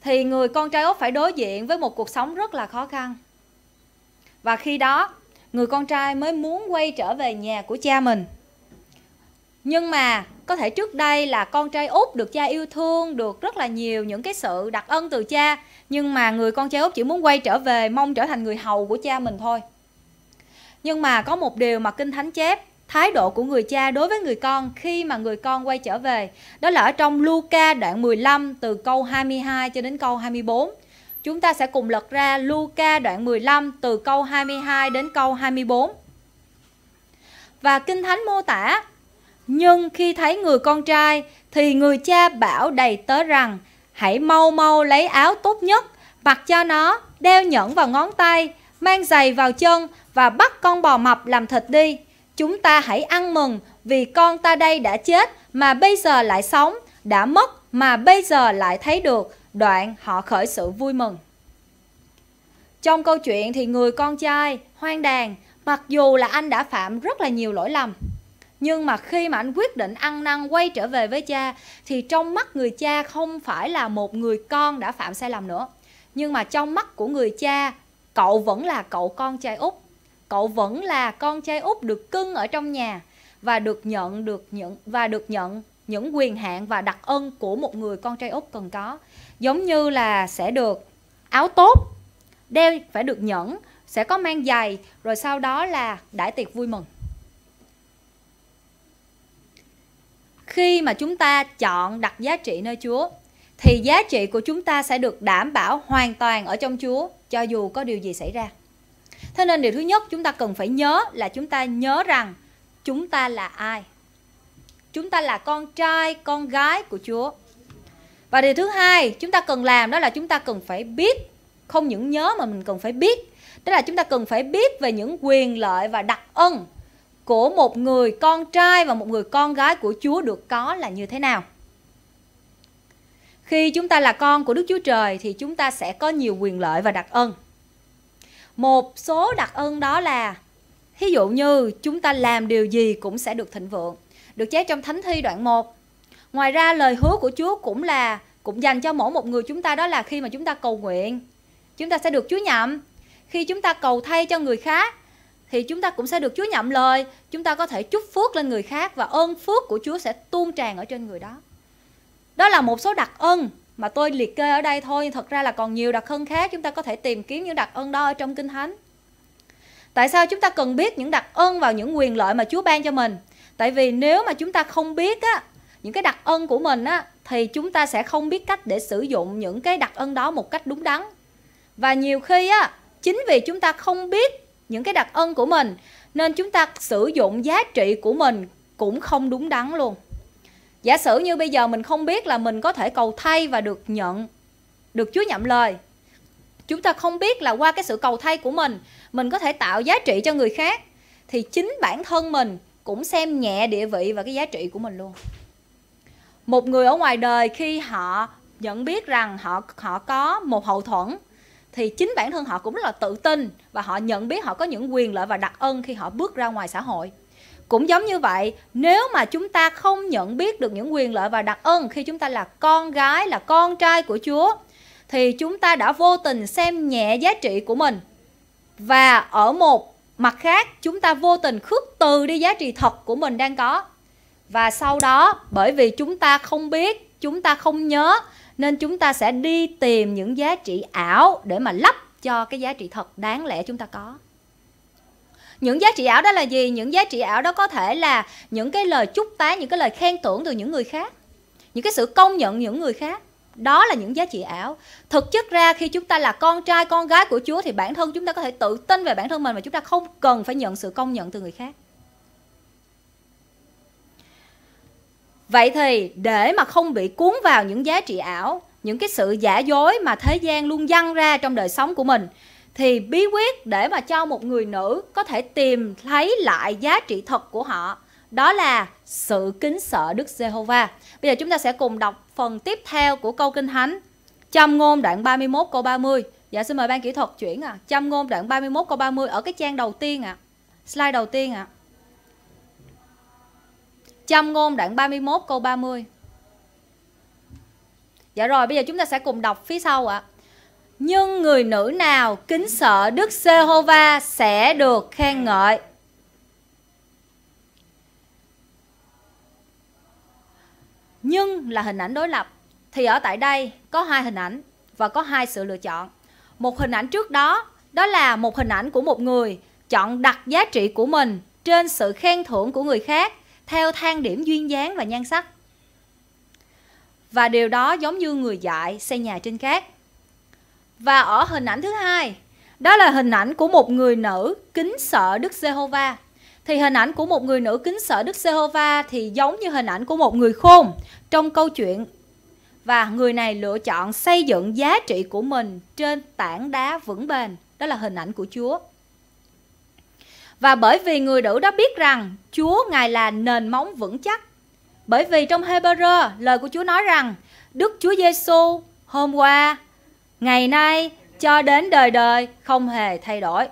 thì người con trai út phải đối diện với một cuộc sống rất là khó khăn. Và khi đó, người con trai mới muốn quay trở về nhà của cha mình. Nhưng mà có thể trước đây là con trai út được cha yêu thương, được rất là nhiều những cái sự đặc ân từ cha. Nhưng mà người con trai út chỉ muốn quay trở về, mong trở thành người hầu của cha mình thôi. Nhưng mà có một điều mà kinh thánh chép, thái độ của người cha đối với người con khi mà người con quay trở về. Đó là ở trong Luca đoạn 15 từ câu 22 cho đến câu 24 chúng ta sẽ cùng lật ra Luca đoạn 15 từ câu 22 đến câu 24 và kinh thánh mô tả nhưng khi thấy người con trai thì người cha bảo đầy tớ rằng hãy mau mau lấy áo tốt nhất, mặc cho nó, đeo nhẫn vào ngón tay, mang giày vào chân và bắt con bò mập làm thịt đi. Chúng ta hãy ăn mừng vì con ta đây đã chết mà bây giờ lại sống, đã mất mà bây giờ lại thấy được. Đoạn họ khởi sự vui mừng. Trong câu chuyện thì người con trai hoang đàn mặc dù là anh đã phạm rất là nhiều lỗi lầm nhưng mà khi mà anh quyết định ăn năn quay trở về với cha, thì trong mắt người cha không phải là một người con đã phạm sai lầm nữa. Nhưng mà trong mắt của người cha, cậu vẫn là cậu con trai út. Cậu vẫn là con trai út được cưng ở trong nhà và được nhận được nhận và được nhận những quyền hạn và đặc ân của một người con trai út cần có. Giống như là sẽ được áo tốt, đeo, phải được nhẫn, sẽ có mang giày, rồi sau đó là đãi tiệc vui mừng. Khi mà chúng ta chọn đặt giá trị nơi Chúa thì giá trị của chúng ta sẽ được đảm bảo hoàn toàn ở trong Chúa cho dù có điều gì xảy ra. Thế nên điều thứ nhất chúng ta cần phải nhớ là chúng ta nhớ rằng chúng ta là ai. Chúng ta là con trai, con gái của Chúa. Và điều thứ hai chúng ta cần làm đó là chúng ta cần phải biết không những nhớ mà mình cần phải biết đó là chúng ta cần phải biết về những quyền lợi và đặc ân của một người con trai và một người con gái của Chúa được có là như thế nào. Khi chúng ta là con của Đức Chúa Trời thì chúng ta sẽ có nhiều quyền lợi và đặc ân. Một số đặc ân đó là Ví dụ như chúng ta làm điều gì cũng sẽ được thịnh vượng. Được chép trong Thánh Thi đoạn 1. Ngoài ra lời hứa của Chúa cũng là cũng dành cho mỗi một người chúng ta đó là khi mà chúng ta cầu nguyện, chúng ta sẽ được Chúa nhậm. Khi chúng ta cầu thay cho người khác thì chúng ta cũng sẽ được Chúa nhậm lời, chúng ta có thể chúc phước lên người khác và ơn phước của Chúa sẽ tuôn tràn ở trên người đó. Đó là một số đặc ân mà tôi liệt kê ở đây thôi, thật ra là còn nhiều đặc ân khác, chúng ta có thể tìm kiếm những đặc ân đó ở trong Kinh Thánh. Tại sao chúng ta cần biết những đặc ân vào những quyền lợi mà Chúa ban cho mình? Tại vì nếu mà chúng ta không biết á, những cái đặc ân của mình á, thì chúng ta sẽ không biết cách để sử dụng những cái đặc ân đó một cách đúng đắn. Và nhiều khi á, chính vì chúng ta không biết những cái đặc ân của mình nên chúng ta sử dụng giá trị của mình cũng không đúng đắn luôn. Giả sử như bây giờ mình không biết là mình có thể cầu thay và được nhận, được Chúa nhậm lời. Chúng ta không biết là qua cái sự cầu thay của mình, mình có thể tạo giá trị cho người khác. Thì chính bản thân mình cũng xem nhẹ địa vị và cái giá trị của mình luôn. Một người ở ngoài đời khi họ nhận biết rằng họ họ có một hậu thuẫn thì chính bản thân họ cũng rất là tự tin và họ nhận biết họ có những quyền lợi và đặc ân khi họ bước ra ngoài xã hội. Cũng giống như vậy, nếu mà chúng ta không nhận biết được những quyền lợi và đặc ân khi chúng ta là con gái, là con trai của chúa, thì chúng ta đã vô tình xem nhẹ giá trị của mình. Và ở một mặt khác, chúng ta vô tình khước từ đi giá trị thật của mình đang có. Và sau đó, bởi vì chúng ta không biết, chúng ta không nhớ nên chúng ta sẽ đi tìm những giá trị ảo để mà lắp cho cái giá trị thật đáng lẽ chúng ta có. Những giá trị ảo đó là gì? Những giá trị ảo đó có thể là những cái lời chúc tán những cái lời khen thưởng từ những người khác, những cái sự công nhận những người khác. Đó là những giá trị ảo. Thực chất ra, khi chúng ta là con trai, con gái của chúa thì bản thân chúng ta có thể tự tin về bản thân mình và chúng ta không cần phải nhận sự công nhận từ người khác. Vậy thì để mà không bị cuốn vào những giá trị ảo, những cái sự giả dối mà thế gian luôn dăng ra trong đời sống của mình thì bí quyết để mà cho một người nữ có thể tìm thấy lại giá trị thật của họ đó là sự kính sợ Đức Giê-hô-va. Bây giờ chúng ta sẽ cùng đọc phần tiếp theo của câu Kinh Thánh. Châm ngôn đoạn 31 câu 30. Dạ xin mời ban kỹ thuật chuyển à. Châm ngôn đoạn 31 câu 30 ở cái trang đầu tiên ạ. À. Slide đầu tiên ạ. À. Châm ngôn đoạn 31 câu 30. Dạ rồi, bây giờ chúng ta sẽ cùng đọc phía sau ạ. À. Nhưng người nữ nào kính sợ Đức Giê-hô-va sẽ được khen ngợi. Nhưng là hình ảnh đối lập. Thì ở tại đây có hai hình ảnh và có hai sự lựa chọn. Một hình ảnh trước đó, đó là một hình ảnh của một người chọn đặt giá trị của mình trên sự khen thưởng của người khác theo thang điểm duyên dáng và nhan sắc. Và điều đó giống như người dạy xây nhà trên cát. Và ở hình ảnh thứ hai, đó là hình ảnh của một người nữ kính sợ Đức Giê-hô-va. Thì hình ảnh của một người nữ kính sợ Đức Giê-hô-va thì giống như hình ảnh của một người khôn trong câu chuyện. Và người này lựa chọn xây dựng giá trị của mình trên tảng đá vững bền. Đó là hình ảnh của Chúa. Và bởi vì người nữ đó biết rằng Chúa Ngài là nền móng vững chắc. Bởi vì trong Hebrew, lời của Chúa nói rằng Đức Chúa Giêsu hôm qua, ngày nay cho đến đời đời không hề thay đổi.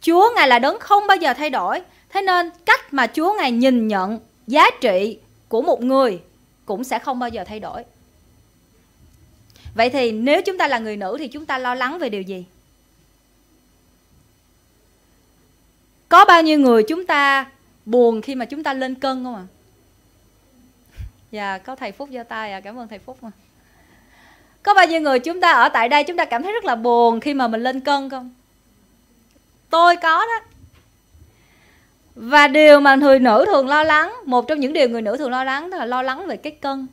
Chúa Ngài là đấng không bao giờ thay đổi. Thế nên cách mà Chúa Ngài nhìn nhận giá trị của một người cũng sẽ không bao giờ thay đổi. Vậy thì nếu chúng ta là người nữ thì chúng ta lo lắng về điều gì? Có bao nhiêu người chúng ta buồn khi mà chúng ta lên cân không ạ? À? Dạ, có thầy Phúc giơ tay à, cảm ơn thầy Phúc mà. Có bao nhiêu người chúng ta ở tại đây chúng ta cảm thấy rất là buồn khi mà mình lên cân không? Tôi có đó. Và điều mà người nữ thường lo lắng, một trong những điều người nữ thường lo lắng đó là lo lắng về cái cân.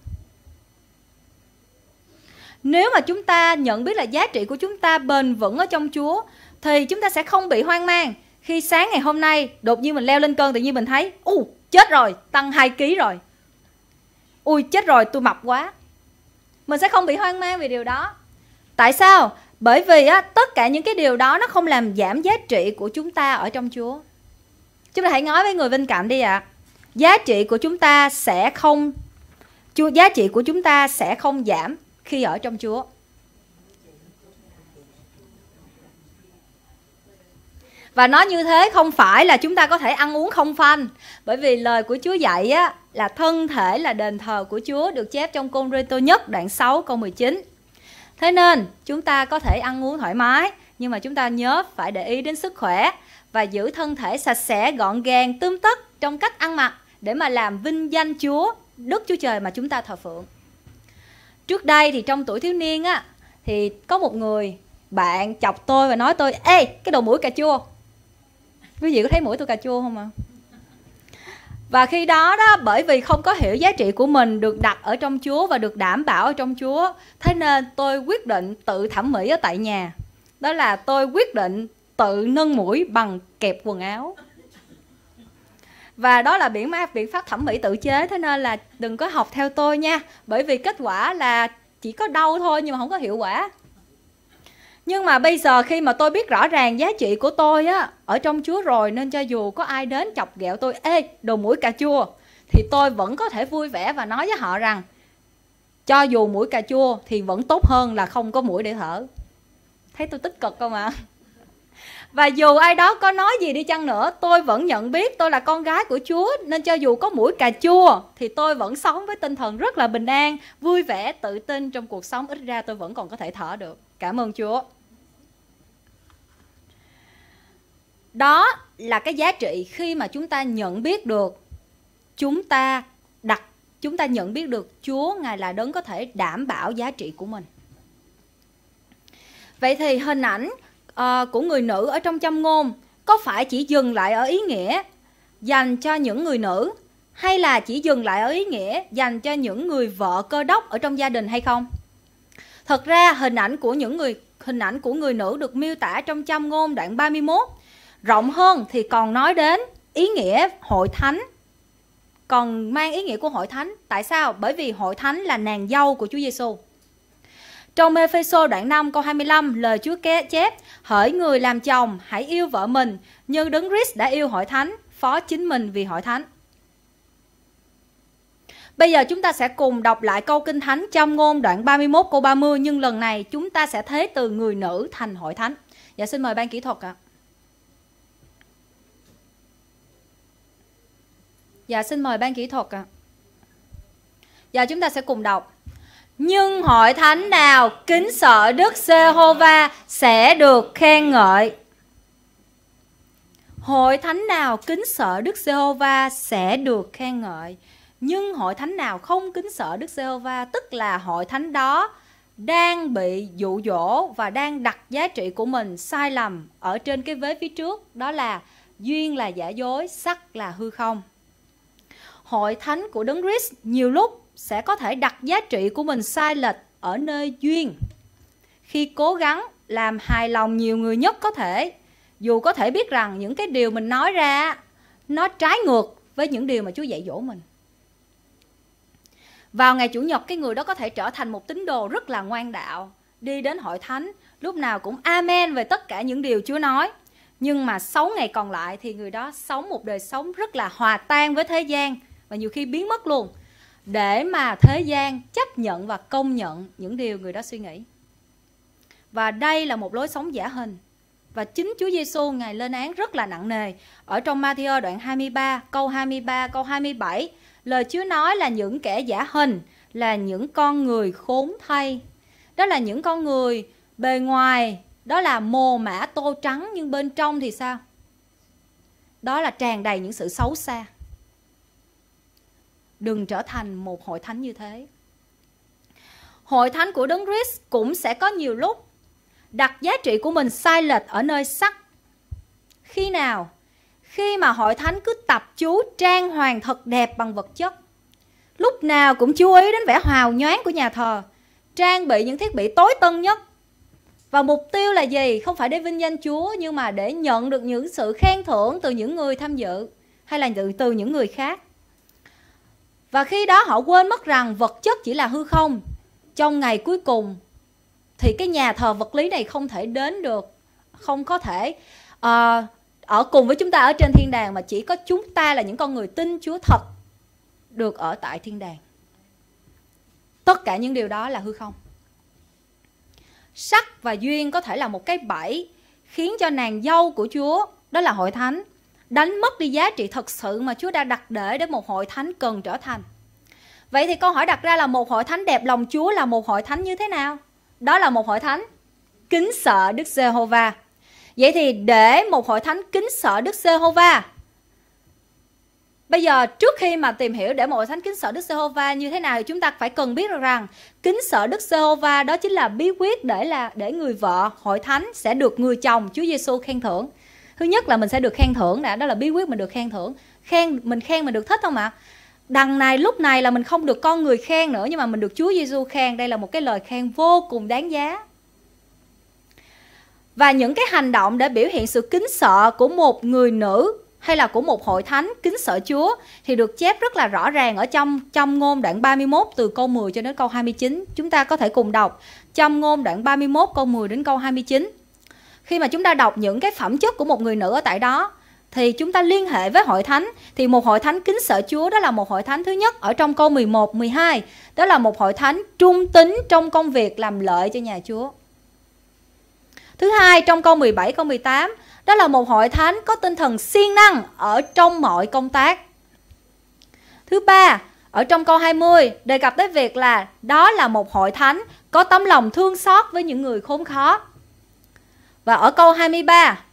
Nếu mà chúng ta nhận biết là giá trị của chúng ta bền vững ở trong Chúa thì chúng ta sẽ không bị hoang mang khi sáng ngày hôm nay đột nhiên mình leo lên cân tự nhiên mình thấy u chết rồi tăng 2 kg rồi ui chết rồi tôi mập quá mình sẽ không bị hoang mang về điều đó Tại sao? Bởi vì á, tất cả những cái điều đó nó không làm giảm giá trị của chúng ta ở trong Chúa. Chúng ta hãy nói với người bên cạnh đi ạ. À. Giá trị của chúng ta sẽ không giá trị của chúng ta sẽ không giảm khi ở trong Chúa. Và nói như thế không phải là chúng ta có thể ăn uống không phanh. Bởi vì lời của Chúa dạy á, là thân thể là đền thờ của Chúa Được chép trong Côn Rê Tô nhất đoạn 6 câu 19 Thế nên chúng ta có thể ăn uống thoải mái Nhưng mà chúng ta nhớ phải để ý đến sức khỏe Và giữ thân thể sạch sẽ, gọn gàng, tươm tất trong cách ăn mặc Để mà làm vinh danh Chúa, Đức Chúa Trời mà chúng ta thờ phượng. Trước đây thì trong tuổi thiếu niên á Thì có một người bạn chọc tôi và nói tôi Ê cái đầu mũi cà chua quý vị có thấy mũi tôi cà chua không ạ? Và khi đó đó, bởi vì không có hiểu giá trị của mình được đặt ở trong Chúa và được đảm bảo ở trong Chúa, thế nên tôi quyết định tự thẩm mỹ ở tại nhà. Đó là tôi quyết định tự nâng mũi bằng kẹp quần áo. Và đó là biện pháp biện pháp thẩm mỹ tự chế, thế nên là đừng có học theo tôi nha. Bởi vì kết quả là chỉ có đau thôi, nhưng mà không có hiệu quả nhưng mà bây giờ khi mà tôi biết rõ ràng giá trị của tôi á ở trong Chúa rồi nên cho dù có ai đến chọc ghẹo tôi, ê đồ mũi cà chua thì tôi vẫn có thể vui vẻ và nói với họ rằng cho dù mũi cà chua thì vẫn tốt hơn là không có mũi để thở. Thấy tôi tích cực không ạ? À? Và dù ai đó có nói gì đi chăng nữa, tôi vẫn nhận biết tôi là con gái của Chúa nên cho dù có mũi cà chua thì tôi vẫn sống với tinh thần rất là bình an, vui vẻ, tự tin trong cuộc sống ít ra tôi vẫn còn có thể thở được. Cảm ơn Chúa. Đó là cái giá trị khi mà chúng ta nhận biết được chúng ta đặt chúng ta nhận biết được Chúa ngài là đấng có thể đảm bảo giá trị của mình. Vậy thì hình ảnh uh, của người nữ ở trong châm ngôn có phải chỉ dừng lại ở ý nghĩa dành cho những người nữ hay là chỉ dừng lại ở ý nghĩa dành cho những người vợ cơ đốc ở trong gia đình hay không? Thật ra hình ảnh của những người hình ảnh của người nữ được miêu tả trong châm ngôn đoạn 31 rộng hơn thì còn nói đến ý nghĩa hội thánh còn mang ý nghĩa của hội thánh, tại sao bởi vì hội thánh là nàng dâu của Chúa Giêsu trong Epheso đoạn 5 câu 25 lời Chúa chép, hỡi người làm chồng, hãy yêu vợ mình như đấng Christ đã yêu hội thánh, phó chính mình vì hội thánh Bây giờ chúng ta sẽ cùng đọc lại câu Kinh Thánh trong ngôn đoạn 31 câu 30 nhưng lần này chúng ta sẽ thế từ người nữ thành hội thánh. Dạ xin mời ban kỹ thuật ạ. À. Dạ xin mời ban kỹ thuật ạ. À. Dạ chúng ta sẽ cùng đọc. Nhưng hội thánh nào kính sợ Đức Giê-hô-va sẽ được khen ngợi. Hội thánh nào kính sợ Đức Giê-hô-va sẽ được khen ngợi. Nhưng hội thánh nào không kính sợ Đức Giê-hô-va tức là hội thánh đó đang bị dụ dỗ và đang đặt giá trị của mình sai lầm ở trên cái vế phía trước đó là duyên là giả dối, sắc là hư không hội thánh của Đấng Christ nhiều lúc sẽ có thể đặt giá trị của mình sai lệch ở nơi duyên. Khi cố gắng làm hài lòng nhiều người nhất có thể, dù có thể biết rằng những cái điều mình nói ra nó trái ngược với những điều mà Chúa dạy dỗ mình. Vào ngày Chủ nhật cái người đó có thể trở thành một tín đồ rất là ngoan đạo, đi đến hội thánh, lúc nào cũng amen về tất cả những điều Chúa nói. Nhưng mà 6 ngày còn lại thì người đó sống một đời sống rất là hòa tan với thế gian, và nhiều khi biến mất luôn để mà thế gian chấp nhận và công nhận những điều người đó suy nghĩ. Và đây là một lối sống giả hình. Và chính Chúa Giêsu ngài lên án rất là nặng nề. Ở trong Matthew đoạn 23, câu 23, câu 27, lời Chúa nói là những kẻ giả hình là những con người khốn thay. Đó là những con người bề ngoài đó là mồ mã tô trắng nhưng bên trong thì sao? Đó là tràn đầy những sự xấu xa đừng trở thành một hội thánh như thế. Hội thánh của đấng Christ cũng sẽ có nhiều lúc đặt giá trị của mình sai lệch ở nơi sắc. Khi nào khi mà hội thánh cứ tập chú trang hoàng thật đẹp bằng vật chất lúc nào cũng chú ý đến vẻ hào nhoáng của nhà thờ trang bị những thiết bị tối tân nhất. Và mục tiêu là gì? Không phải để vinh danh chúa nhưng mà để nhận được những sự khen thưởng từ những người tham dự hay là từ, những người khác và khi đó họ quên mất rằng vật chất chỉ là hư không. Trong ngày cuối cùng, thì cái nhà thờ vật lý này không thể đến được không có thể uh, ở cùng với chúng ta ở trên thiên đàng mà chỉ có chúng ta là những con người tin Chúa thật được ở tại thiên đàng. Tất cả những điều đó là hư không. Sắc và duyên có thể là một cái bẫy khiến cho nàng dâu của Chúa, đó là hội thánh, đánh mất đi giá trị thật sự mà Chúa đã đặt để để một hội thánh cần trở thành. Vậy thì câu hỏi đặt ra là một hội thánh đẹp lòng Chúa là một hội thánh như thế nào? Đó là một hội thánh kính sợ Đức Giê-hô-va. Vậy thì để một hội thánh kính sợ Đức Giê-hô-va, Bây giờ trước khi mà tìm hiểu để một hội thánh kính sợ Đức Giê-hô-va như thế nào thì chúng ta phải cần biết rằng kính sợ Đức Giê-hô-va đó chính là bí quyết để là, để người vợ hội thánh sẽ được người chồng Chúa Giêsu khen thưởng. Thứ nhất là mình sẽ được khen thưởng đã, đó là bí quyết mình được khen thưởng. Khen mình khen mình được thích không ạ? Đằng này lúc này là mình không được con người khen nữa nhưng mà mình được Chúa Giêsu khen. Đây là một cái lời khen vô cùng đáng giá. Và những cái hành động để biểu hiện sự kính sợ của một người nữ hay là của một hội thánh kính sợ Chúa thì được chép rất là rõ ràng ở trong trong ngôn đoạn 31 từ câu 10 cho đến câu 29. Chúng ta có thể cùng đọc trong ngôn đoạn 31 câu 10 đến câu 29. Khi mà chúng ta đọc những cái phẩm chất của một người nữ ở tại đó thì chúng ta liên hệ với hội thánh thì một hội thánh kính sợ Chúa đó là một hội thánh thứ nhất ở trong câu 11 12 đó là một hội thánh trung tín trong công việc làm lợi cho nhà Chúa. Thứ hai trong câu 17 câu 18 đó là một hội thánh có tinh thần siêng năng ở trong mọi công tác. Thứ ba, ở trong câu 20 đề cập tới việc là đó là một hội thánh có tấm lòng thương xót với những người khốn khó. Và ở câu 23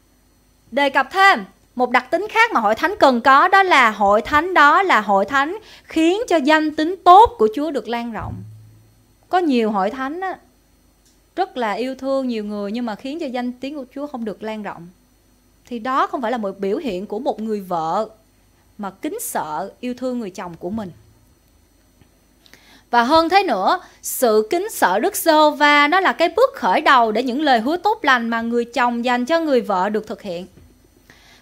đề cập thêm một đặc tính khác mà hội thánh cần có đó là hội thánh đó là hội thánh khiến cho danh tính tốt của Chúa được lan rộng. Có nhiều hội thánh á, rất là yêu thương nhiều người nhưng mà khiến cho danh tiếng của Chúa không được lan rộng thì đó không phải là một biểu hiện của một người vợ mà kính sợ yêu thương người chồng của mình và hơn thế nữa, sự kính sợ Đức Sô va nó là cái bước khởi đầu để những lời hứa tốt lành mà người chồng dành cho người vợ được thực hiện.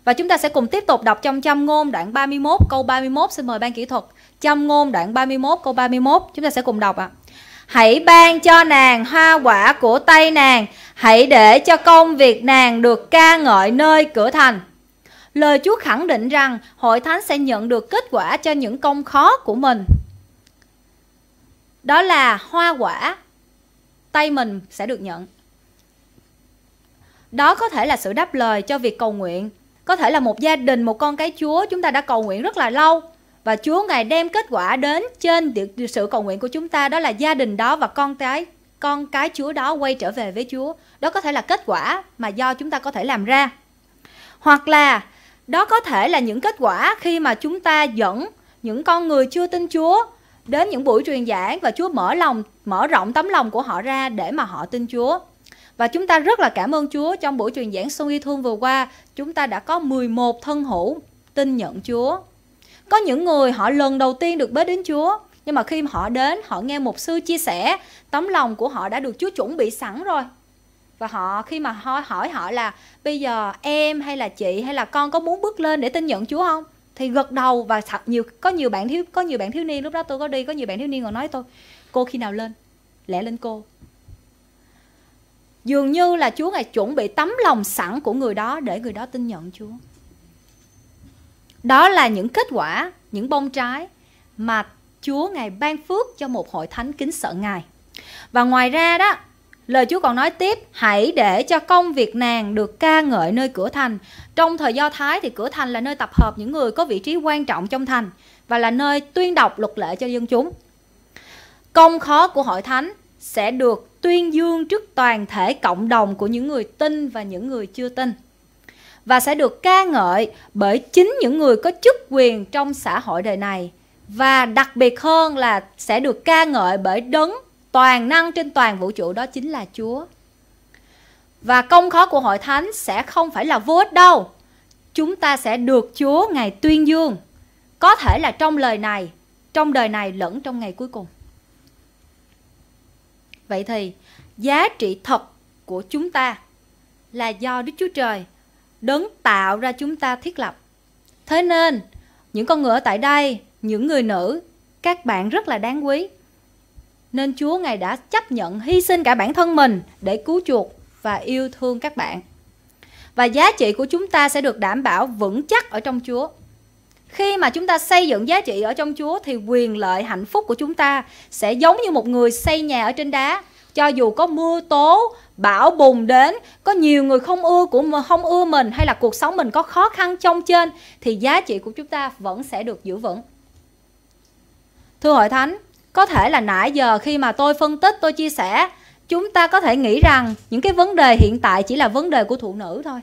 Và chúng ta sẽ cùng tiếp tục đọc trong châm ngôn đoạn 31 câu 31 xin mời ban kỹ thuật. Châm ngôn đoạn 31 câu 31 chúng ta sẽ cùng đọc ạ. À. Hãy ban cho nàng hoa quả của tay nàng, hãy để cho công việc nàng được ca ngợi nơi cửa thành. Lời Chúa khẳng định rằng hội thánh sẽ nhận được kết quả cho những công khó của mình. Đó là hoa quả tay mình sẽ được nhận. Đó có thể là sự đáp lời cho việc cầu nguyện, có thể là một gia đình, một con cái Chúa chúng ta đã cầu nguyện rất là lâu và Chúa ngài đem kết quả đến trên sự cầu nguyện của chúng ta đó là gia đình đó và con cái con cái Chúa đó quay trở về với Chúa. Đó có thể là kết quả mà do chúng ta có thể làm ra. Hoặc là đó có thể là những kết quả khi mà chúng ta dẫn những con người chưa tin Chúa đến những buổi truyền giảng và Chúa mở lòng mở rộng tấm lòng của họ ra để mà họ tin Chúa. Và chúng ta rất là cảm ơn Chúa trong buổi truyền giảng xuân yêu thương vừa qua, chúng ta đã có 11 thân hữu tin nhận Chúa. Có những người họ lần đầu tiên được bế đến Chúa, nhưng mà khi họ đến, họ nghe một sư chia sẻ, tấm lòng của họ đã được Chúa chuẩn bị sẵn rồi. Và họ khi mà hỏi, hỏi họ là bây giờ em hay là chị hay là con có muốn bước lên để tin nhận Chúa không? Thì gật đầu và thật nhiều có nhiều bạn thiếu có nhiều bạn thiếu niên lúc đó tôi có đi có nhiều bạn thiếu niên còn nói tôi cô khi nào lên lẽ lên cô dường như là Chúa ngài chuẩn bị tấm lòng sẵn của người đó để người đó tin nhận Chúa đó là những kết quả, những bông trái mà Chúa Ngài ban phước cho một hội thánh kính sợ Ngài. Và ngoài ra đó, lời Chúa còn nói tiếp, hãy để cho công việc nàng được ca ngợi nơi cửa thành. Trong thời Do Thái thì cửa thành là nơi tập hợp những người có vị trí quan trọng trong thành và là nơi tuyên đọc luật lệ cho dân chúng. Công khó của hội thánh sẽ được tuyên dương trước toàn thể cộng đồng của những người tin và những người chưa tin và sẽ được ca ngợi bởi chính những người có chức quyền trong xã hội đời này và đặc biệt hơn là sẽ được ca ngợi bởi đấng toàn năng trên toàn vũ trụ đó chính là Chúa. Và công khó của hội thánh sẽ không phải là vô ích đâu. Chúng ta sẽ được Chúa ngày tuyên dương. Có thể là trong lời này, trong đời này lẫn trong ngày cuối cùng. Vậy thì giá trị thật của chúng ta là do Đức Chúa Trời đấng tạo ra chúng ta thiết lập. Thế nên, những con ngựa tại đây, những người nữ, các bạn rất là đáng quý. Nên Chúa Ngài đã chấp nhận hy sinh cả bản thân mình để cứu chuộc và yêu thương các bạn. Và giá trị của chúng ta sẽ được đảm bảo vững chắc ở trong Chúa. Khi mà chúng ta xây dựng giá trị ở trong Chúa thì quyền lợi hạnh phúc của chúng ta sẽ giống như một người xây nhà ở trên đá. Cho dù có mưa tố, bão bùng đến, có nhiều người không ưa của không ưa mình hay là cuộc sống mình có khó khăn trong trên thì giá trị của chúng ta vẫn sẽ được giữ vững. Thưa hội thánh, có thể là nãy giờ khi mà tôi phân tích, tôi chia sẻ, chúng ta có thể nghĩ rằng những cái vấn đề hiện tại chỉ là vấn đề của phụ nữ thôi.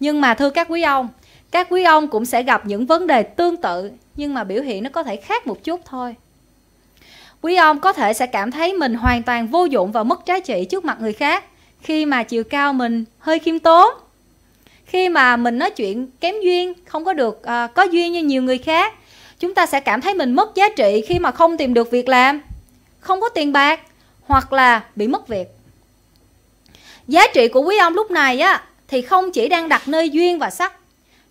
Nhưng mà thưa các quý ông, các quý ông cũng sẽ gặp những vấn đề tương tự nhưng mà biểu hiện nó có thể khác một chút thôi. Quý ông có thể sẽ cảm thấy mình hoàn toàn vô dụng và mất giá trị trước mặt người khác khi mà chiều cao mình hơi khiêm tốn. Khi mà mình nói chuyện kém duyên, không có được à, có duyên như nhiều người khác, chúng ta sẽ cảm thấy mình mất giá trị khi mà không tìm được việc làm, không có tiền bạc hoặc là bị mất việc. Giá trị của quý ông lúc này á, thì không chỉ đang đặt nơi duyên và sắc,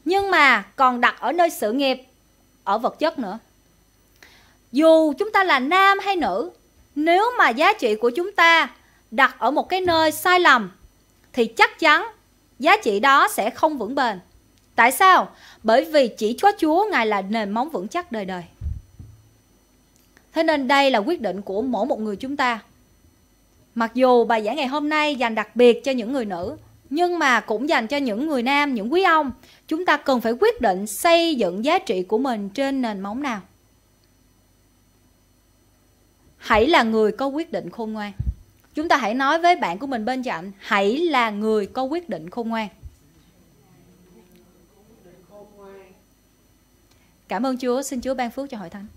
nhưng mà còn đặt ở nơi sự nghiệp, ở vật chất nữa. Dù chúng ta là nam hay nữ, nếu mà giá trị của chúng ta đặt ở một cái nơi sai lầm, thì chắc chắn giá trị đó sẽ không vững bền. Tại sao? Bởi vì chỉ có chúa, ngài là nền móng vững chắc đời đời. Thế nên đây là quyết định của mỗi một người chúng ta mặc dù bài giảng ngày hôm nay dành đặc biệt cho những người nữ nhưng mà cũng dành cho những người nam, những quý ông, chúng ta cần phải quyết định xây dựng giá trị của mình trên nền móng nào. Hãy là người có quyết định khôn ngoan. Chúng ta hãy nói với bạn của mình bên cạnh, hãy là người có quyết định khôn ngoan. Cảm ơn Chúa, xin Chúa ban phước cho hội thánh.